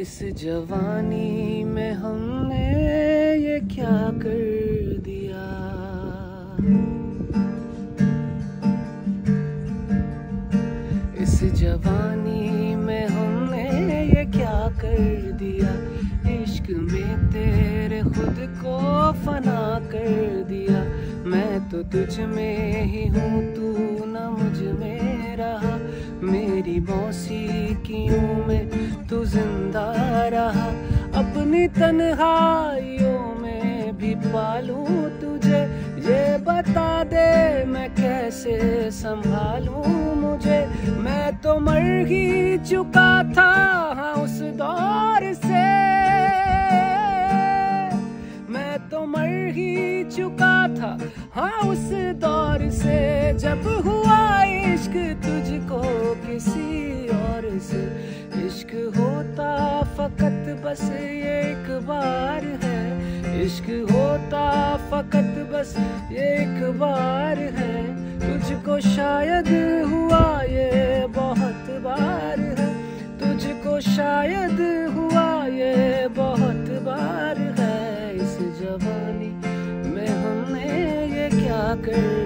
इस जवानी में हमने ये क्या कर दिया? इस जवानी में हमने ये क्या कर दिया? इश्क में तेरे खुद को फना कर दिया। मैं तो तुझ में ही हूँ, तू न मेरी मौसीकियों में तू ज़िंदा रहा। अपनी तन्हाइयों में भी पालूं तुझे। ये बता दे मैं कैसे संभालूं मुझे। मैं तो मर ही चुका था हाँ उस दौर से। मैं तो मर ही चुका था हाँ उस दौर से। जब हुआ और से इश्क होता फकत बस एक बार है। इश्क होता फकत बस एक बार है। तुझको शायद हुआ ये बहुत बार है। तुझको शायद हुआ ये बहुत बार है। इस जवानी में हमने ये क्या कर